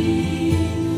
ti.